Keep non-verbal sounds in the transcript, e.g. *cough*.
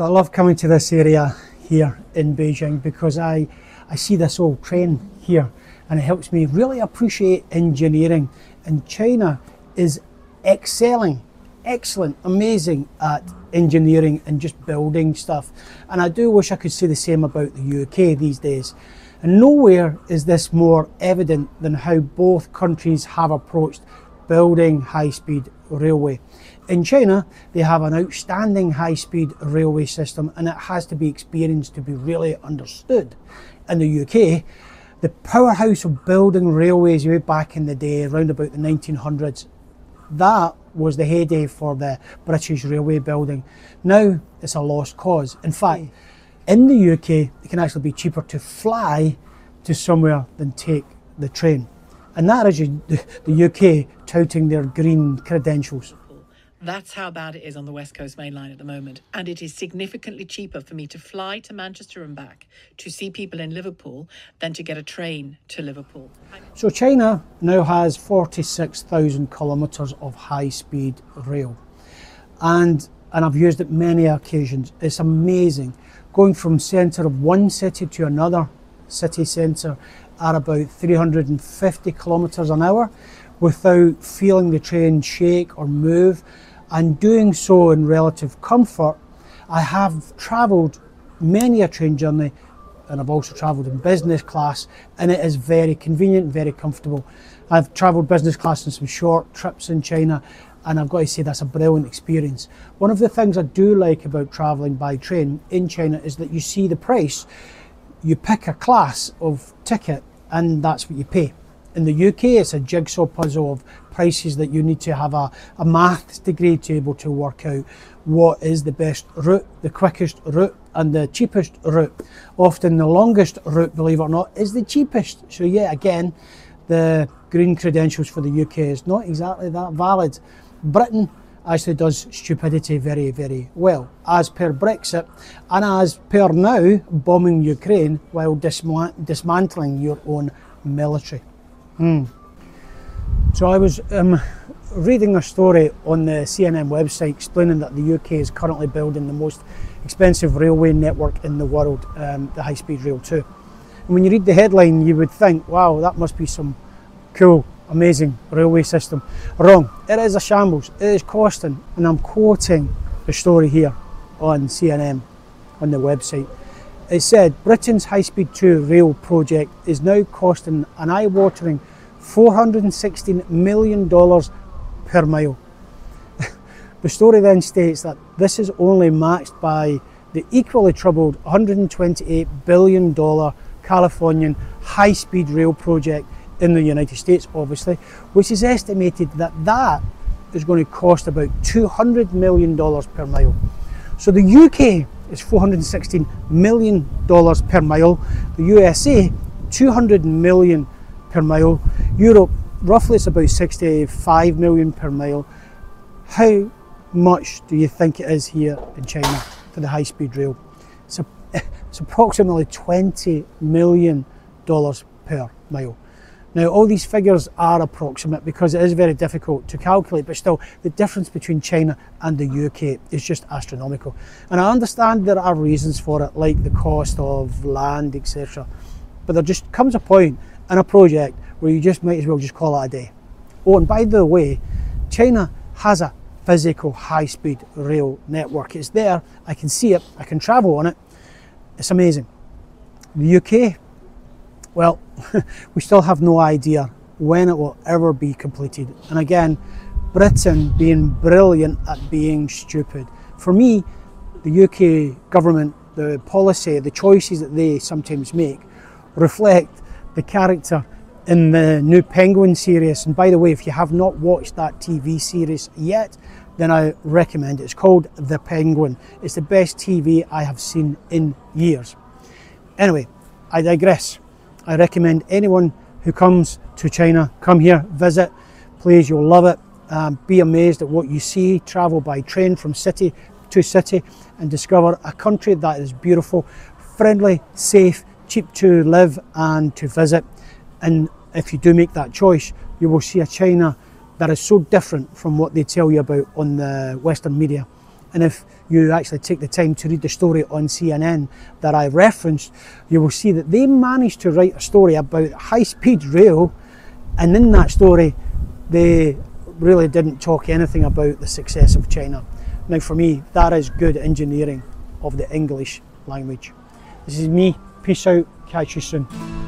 So I love coming to this area here in Beijing because I, I see this old train here and it helps me really appreciate engineering. And China is excelling, excellent, amazing at engineering and just building stuff. And I do wish I could say the same about the UK these days. And nowhere is this more evident than how both countries have approached building high speed railway. In China, they have an outstanding high speed railway system and it has to be experienced to be really understood. In the UK, the powerhouse of building railways way back in the day, around about the 1900s, that was the heyday for the British railway building. Now it's a lost cause. In fact, in the UK, it can actually be cheaper to fly to somewhere than take the train. And that is the UK touting their green credentials. That's how bad it is on the West Coast Main Line at the moment. And it is significantly cheaper for me to fly to Manchester and back to see people in Liverpool than to get a train to Liverpool. So China now has 46,000 kilometres of high speed rail. And, and I've used it many occasions. It's amazing. Going from centre of one city to another city centre at about 350 kilometres an hour without feeling the train shake or move and doing so in relative comfort. I have travelled many a train journey and I've also travelled in business class and it is very convenient, very comfortable. I've travelled business class on some short trips in China and I've got to say that's a brilliant experience. One of the things I do like about travelling by train in China is that you see the price. You pick a class of ticket and that's what you pay. In the UK, it's a jigsaw puzzle of prices that you need to have a, a maths degree to be able to work out what is the best route, the quickest route, and the cheapest route. Often the longest route, believe it or not, is the cheapest. So yeah, again, the green credentials for the UK is not exactly that valid. Britain actually does stupidity very, very well, as per Brexit and as per now bombing Ukraine while dismantling your own military. Mm. So I was um, reading a story on the CNN website explaining that the UK is currently building the most expensive railway network in the world, um, the High Speed Rail 2. And when you read the headline, you would think, wow, that must be some cool, amazing railway system. Wrong. It is a shambles. It is costing, and I'm quoting the story here on CNN on the website. It said Britain's High Speed 2 rail project is now costing an eye watering $416 million per mile. *laughs* the story then states that this is only matched by the equally troubled $128 billion Californian high speed rail project in the United States, obviously, which is estimated that that is going to cost about $200 million per mile. So the UK is $416 million per mile, the USA 200 million per mile. Europe, roughly it's about 65 million per mile. How much do you think it is here in China for the high speed rail? It's, a, *laughs* it's approximately 20 million dollars per mile. Now, all these figures are approximate because it is very difficult to calculate, but still, the difference between China and the UK is just astronomical. And I understand there are reasons for it, like the cost of land, etc. But there just comes a point in a project where you just might as well just call it a day. Oh, and by the way, China has a physical high speed rail network. It's there, I can see it, I can travel on it. It's amazing. The UK, well, *laughs* we still have no idea when it will ever be completed. And again, Britain being brilliant at being stupid. For me, the UK government, the policy, the choices that they sometimes make reflect the character in the new Penguin series. And by the way, if you have not watched that TV series yet, then I recommend it. It's called The Penguin. It's the best TV I have seen in years. Anyway, I digress. I recommend anyone who comes to China, come here, visit. Please, you'll love it. Um, be amazed at what you see. Travel by train from city to city and discover a country that is beautiful, friendly, safe, cheap to live and to visit. And if you do make that choice, you will see a China that is so different from what they tell you about on the Western media. And if you actually take the time to read the story on CNN that I referenced, you will see that they managed to write a story about high speed rail, and in that story, they really didn't talk anything about the success of China. Now, for me, that is good engineering of the English language. This is me. Peace out. Catch you soon.